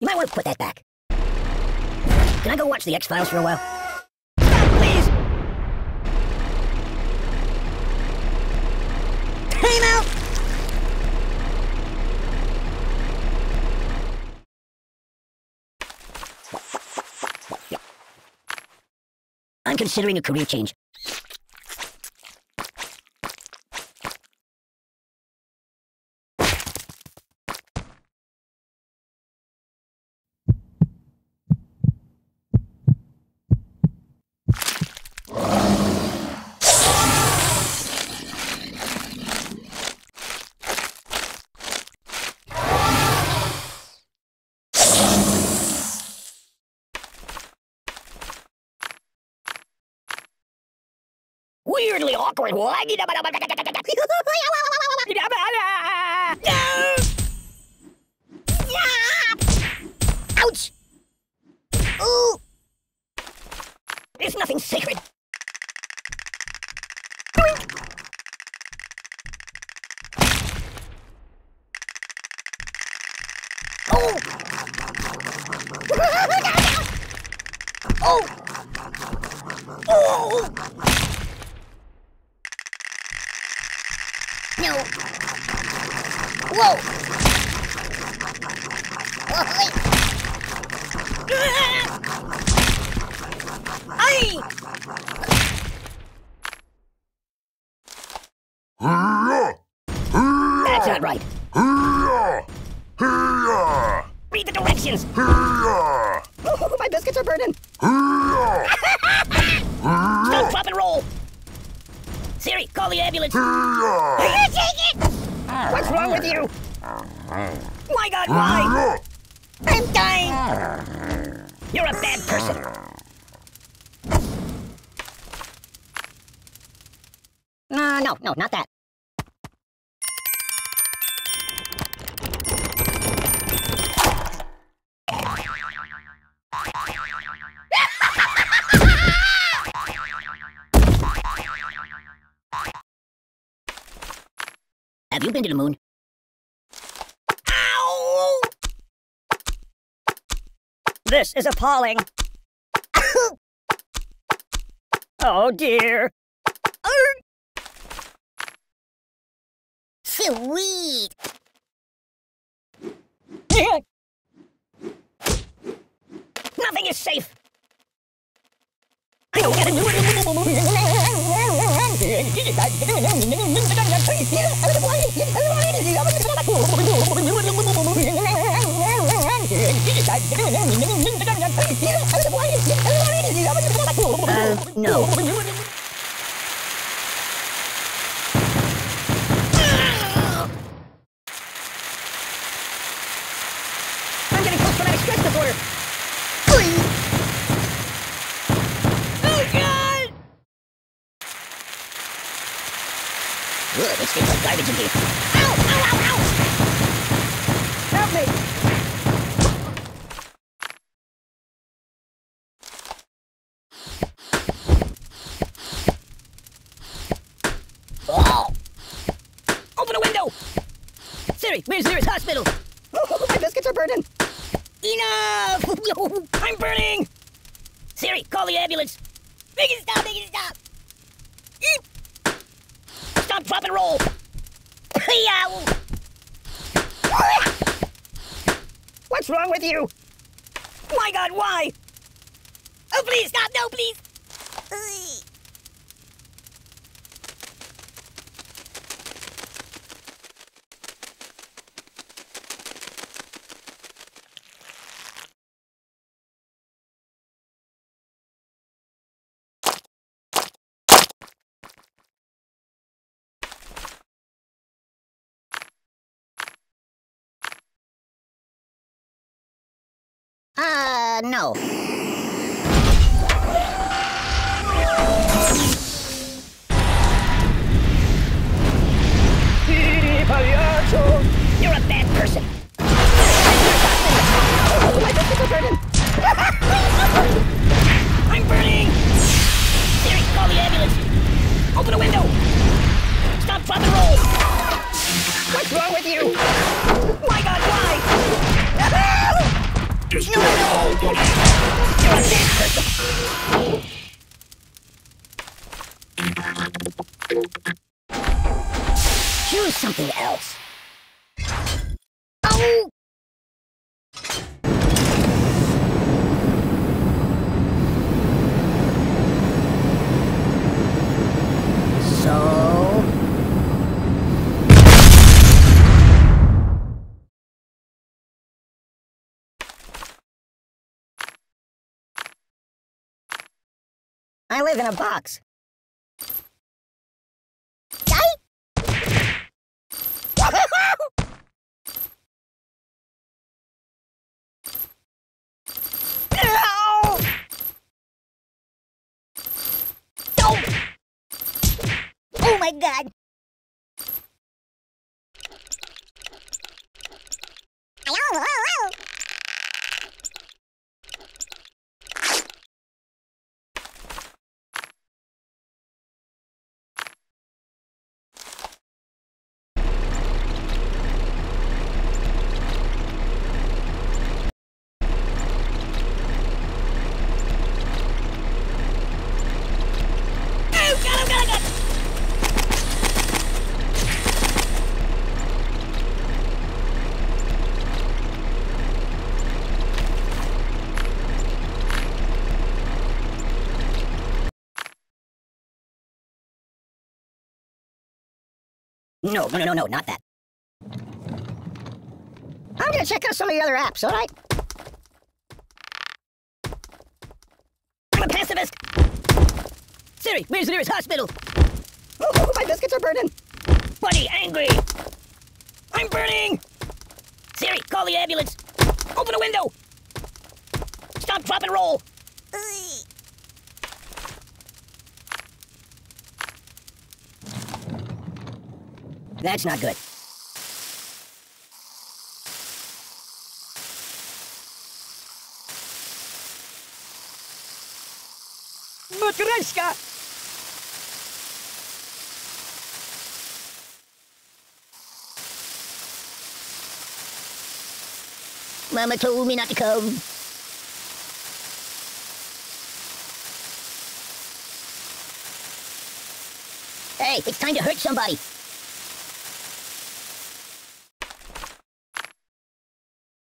You might want to put that back. Can I go watch the X-Files for a while? Please! Time out! I'm considering a career change. Awkward. Ouch! Ooh! There's nothing sacred. Whoa! Ay! That's not right. Read the directions. Oh, my biscuits are burning. Stop, drop, and roll. Siri, call the ambulance. What's wrong with you? My God, why? I'm dying. You're a bad person. Uh, no, no, not that. Been to the moon? Ow! This is appalling. oh dear. Sweet. Nothing is safe. I don't get Uh, no. Like garbage in here. Ow! Ow, ow, ow! Help me! Oh! Open a window! Siri, where's the nearest hospital? Oh, my biscuits are burning! Enough! I'm burning! Siri, call the ambulance! Make it stop! Make it stop! Drop, and roll! What's wrong with you? My God, why? Oh, please stop! No, please! No. You're a bad person. I'm burning. Siri, call the ambulance. Open a window. Stop, drop, and roll. What's wrong with you? My God, why? You're a. Choose something else. Oh! So... I live in a box. Oh my god! Oh, God, oh, God, oh, God! No, no, no, no, no, not that. I'm gonna check out some of the other apps, alright? I'm a pacifist! Siri, where's the nearest hospital? Oh, oh, my biscuits are burning! Buddy, angry! I'm burning! Siri, call the ambulance! Open a window! Stop, drop, and roll! That's not good. Matryoshka! Mama told me not to come. Hey, it's time to hurt somebody.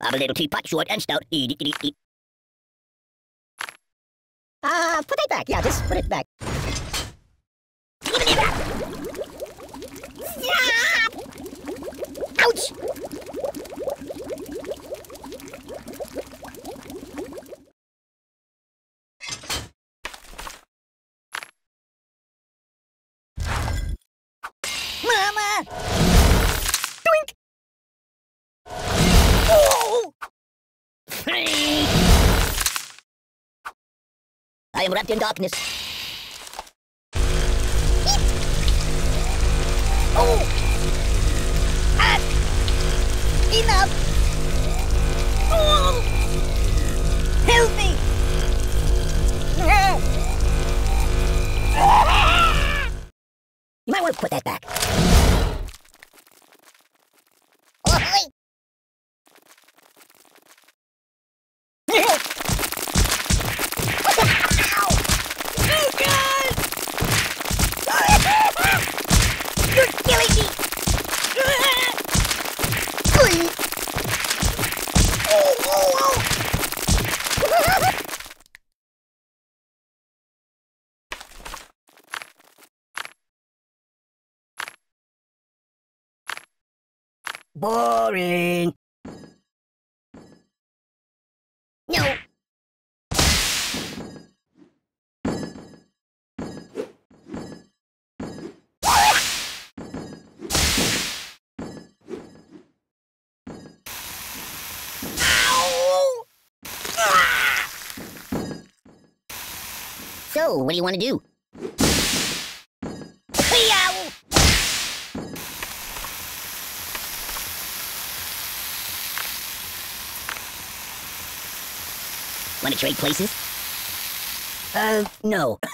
I'm a little teapot, short and stout. Eat, eat, eat, eat. Uh, put it back. Yeah, just put it back. Ouch! I am wrapped in darkness. Oh! Ah! Enough! Boring! No! So, what do you want to do? Ow! Want to trade places? Uh, no. no,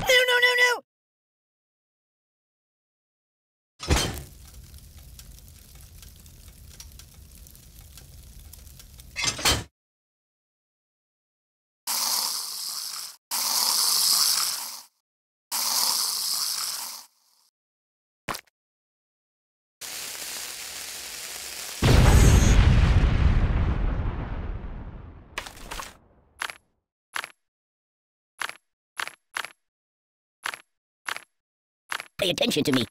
no, no, no! Pay attention to me.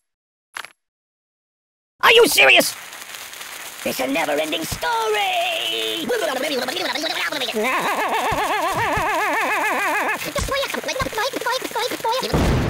Are you serious? It's a never-ending story!